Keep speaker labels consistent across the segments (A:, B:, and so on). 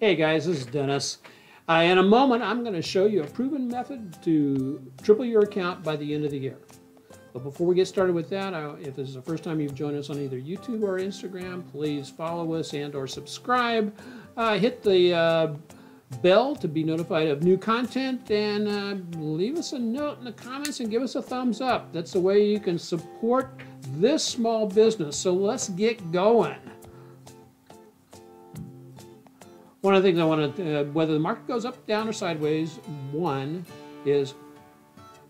A: Hey guys, this is Dennis. Uh, in a moment, I'm going to show you a proven method to triple your account by the end of the year. But before we get started with that, I, if this is the first time you've joined us on either YouTube or Instagram, please follow us and or subscribe. Uh, hit the uh, bell to be notified of new content and uh, leave us a note in the comments and give us a thumbs up. That's the way you can support this small business. So let's get going. One of the things I want to, uh, whether the market goes up, down, or sideways, one is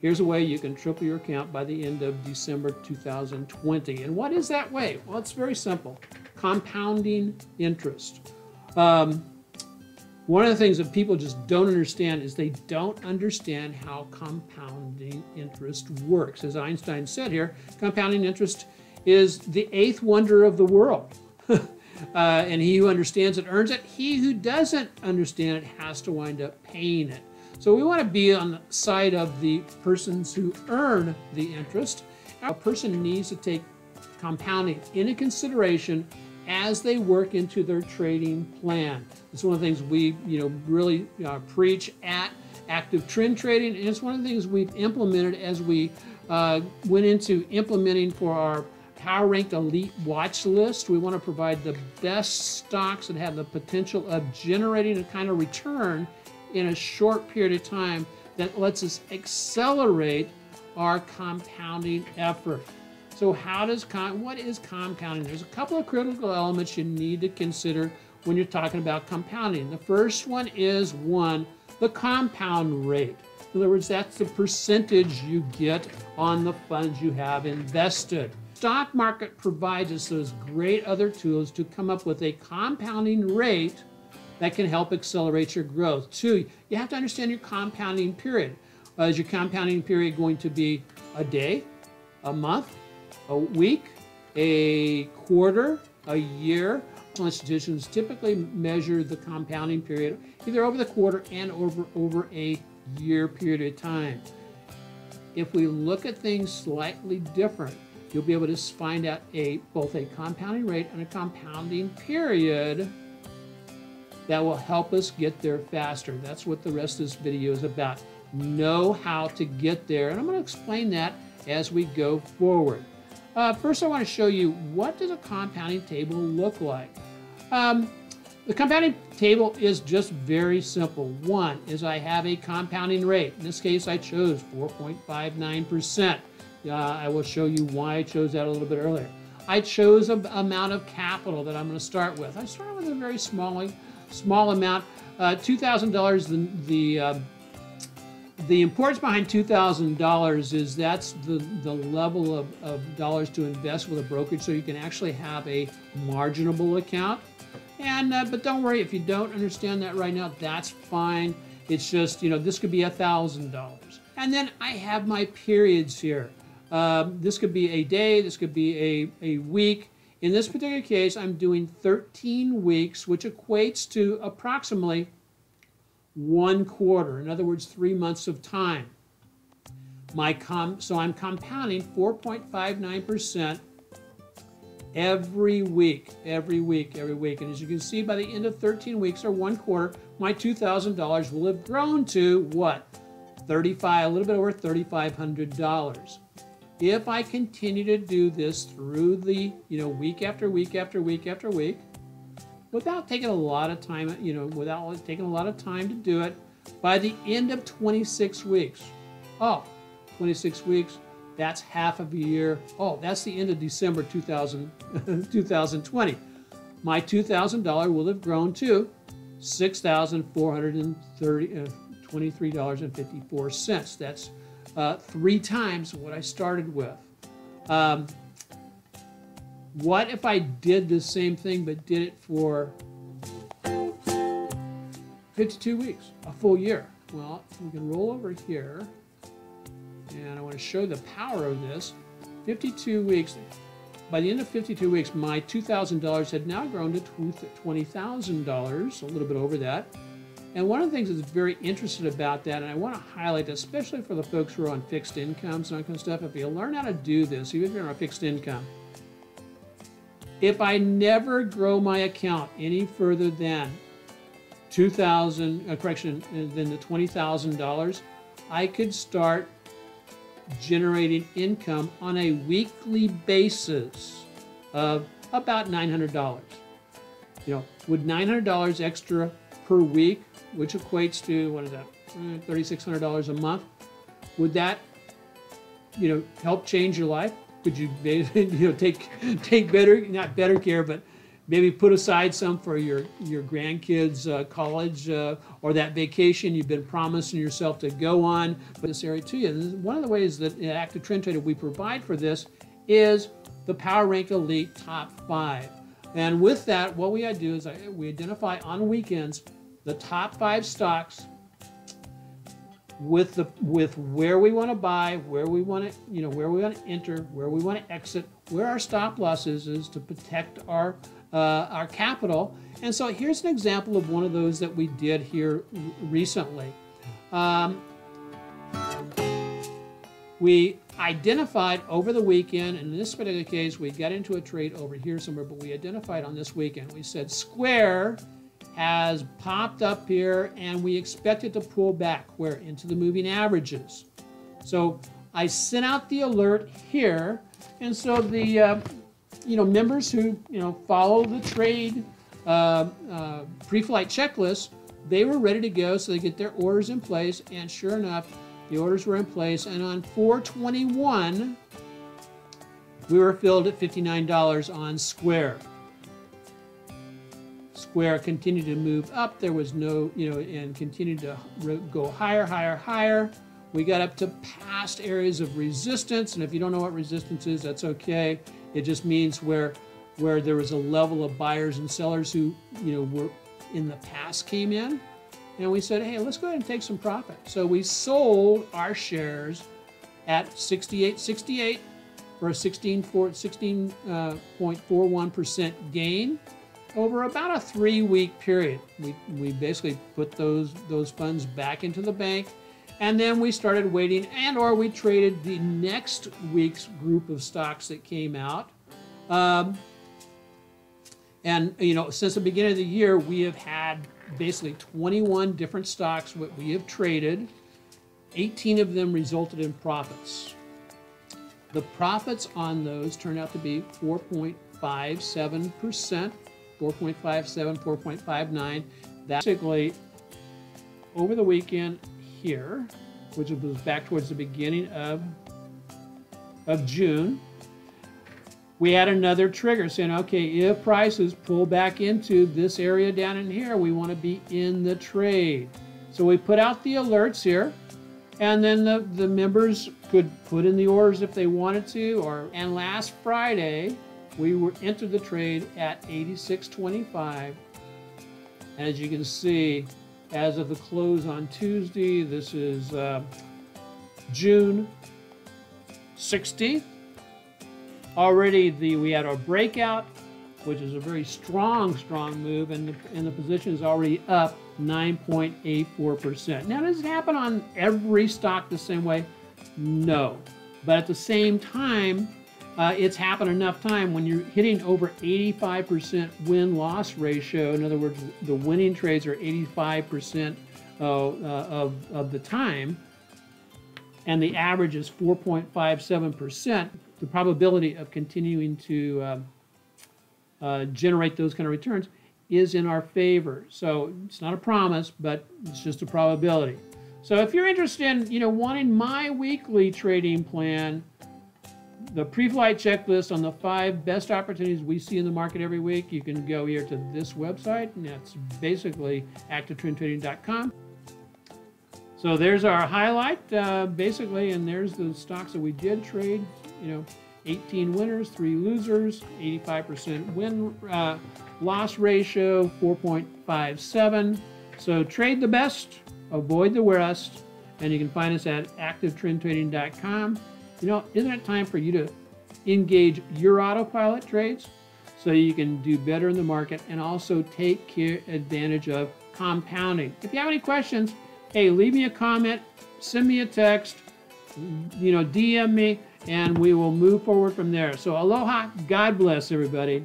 A: here's a way you can triple your account by the end of December 2020. And what is that way? Well, it's very simple compounding interest. Um, one of the things that people just don't understand is they don't understand how compounding interest works. As Einstein said here, compounding interest is the eighth wonder of the world. Uh, and he who understands it earns it. He who doesn't understand it has to wind up paying it. So we want to be on the side of the persons who earn the interest. A person needs to take compounding into consideration as they work into their trading plan. It's one of the things we, you know, really uh, preach at active trend trading, and it's one of the things we've implemented as we uh, went into implementing for our Power Ranked Elite watch list. We want to provide the best stocks that have the potential of generating a kind of return in a short period of time that lets us accelerate our compounding effort. So how does com what is compounding? There's a couple of critical elements you need to consider when you're talking about compounding. The first one is one, the compound rate. In other words, that's the percentage you get on the funds you have invested stock market provides us those great other tools to come up with a compounding rate that can help accelerate your growth. Two, you have to understand your compounding period. Uh, is your compounding period going to be a day, a month, a week, a quarter, a year? Institutions typically measure the compounding period either over the quarter and over, over a year period of time. If we look at things slightly different, you'll be able to find out a both a compounding rate and a compounding period that will help us get there faster. That's what the rest of this video is about. Know how to get there, and I'm going to explain that as we go forward. Uh, first, I want to show you what does a compounding table look like. Um, the compounding table is just very simple. One is I have a compounding rate. In this case, I chose 4.59%. Uh, I will show you why I chose that a little bit earlier. I chose an amount of capital that I'm going to start with. I started with a very small, small amount. Uh, $2,000, the, the, uh, the importance behind $2,000 is that's the, the level of, of dollars to invest with a brokerage so you can actually have a marginable account. And uh, But don't worry, if you don't understand that right now, that's fine. It's just, you know, this could be $1,000. And then I have my periods here. Um, this could be a day, this could be a, a week. In this particular case, I'm doing 13 weeks, which equates to approximately one quarter. In other words, three months of time. My com so I'm compounding 4.59% every week, every week, every week. And as you can see, by the end of 13 weeks or one quarter, my $2,000 will have grown to what? 35, a little bit over $3,500 if I continue to do this through the, you know, week after week after week after week, without taking a lot of time, you know, without taking a lot of time to do it, by the end of 26 weeks, oh, 26 weeks, that's half of a year. Oh, that's the end of December 2000, 2020. My $2,000 will have grown to $6,423.54. Uh, that's uh, three times what I started with. Um, what if I did the same thing but did it for 52 weeks, a full year? Well, we can roll over here, and I want to show the power of this. 52 weeks. By the end of 52 weeks, my $2,000 had now grown to $20,000, a little bit over that. And one of the things that's very interesting about that, and I want to highlight, especially for the folks who are on fixed incomes and that kind of stuff, if you learn how to do this, even if you're on a fixed income, if I never grow my account any further than two thousand, uh, correction, than the twenty thousand dollars, I could start generating income on a weekly basis of about nine hundred dollars. You know, hundred dollars extra per week, which equates to what is that, hundred dollars a month, would that, you know, help change your life? Could you, you know, take take better, not better care, but maybe put aside some for your your grandkids' uh, college uh, or that vacation you've been promising yourself to go on. But this area to you. One of the ways that at Active Trend Trader we provide for this is the Power Rank Elite Top Five. And with that, what we do is we identify on weekends the top five stocks with the with where we want to buy, where we want to you know where we want to enter, where we want to exit, where our stop losses is is to protect our uh, our capital. And so here's an example of one of those that we did here recently. Um, we identified over the weekend, and in this particular case, we got into a trade over here somewhere, but we identified on this weekend, we said Square has popped up here and we expect it to pull back where into the moving averages. So I sent out the alert here, and so the uh, you know, members who, you know, follow the trade uh, uh, pre-flight checklist, they were ready to go, so they get their orders in place, and sure enough, the orders were in place, and on 421, we were filled at $59 on Square. Square continued to move up. There was no, you know, and continued to go higher, higher, higher. We got up to past areas of resistance, and if you don't know what resistance is, that's okay. It just means where where there was a level of buyers and sellers who you know were in the past came in, and we said, hey, let's go ahead and take some profit. So we sold our shares at 68.68 for a 16.41% uh, gain over about a three-week period. We, we basically put those those funds back into the bank and then we started waiting and or we traded the next week's group of stocks that came out. Um, and you know since the beginning of the year we have had basically 21 different stocks that we have traded. 18 of them resulted in profits. The profits on those turned out to be 4.57% 4.57 4.59 that's basically over the weekend here, which was back towards the beginning of, of June, we had another trigger saying, okay, if prices pull back into this area down in here, we want to be in the trade. So we put out the alerts here, and then the, the members could put in the orders if they wanted to. Or and last Friday, we were entered the trade at 86.25. As you can see, as of the close on Tuesday. This is uh, June 16th. Already the we had our breakout, which is a very strong, strong move, and the, and the position is already up 9.84%. Now, does it happen on every stock the same way? No. But at the same time, uh, it's happened enough time when you're hitting over 85% win-loss ratio. In other words, the winning trades are 85% uh, of, of the time, and the average is 4.57%. The probability of continuing to uh, uh, generate those kind of returns is in our favor. So it's not a promise, but it's just a probability. So if you're interested in, you know, wanting my weekly trading plan, the pre-flight checklist on the five best opportunities we see in the market every week. You can go here to this website, and that's basically activetrendtrading.com. So there's our highlight, uh, basically, and there's the stocks that we did trade. You know, 18 winners, three losers, 85% win uh, loss ratio, 4.57. So trade the best, avoid the worst, and you can find us at activetrendtrading.com. You know, isn't it time for you to engage your autopilot trades so you can do better in the market and also take care, advantage of compounding? If you have any questions, hey, leave me a comment, send me a text, you know, DM me, and we will move forward from there. So aloha, God bless everybody.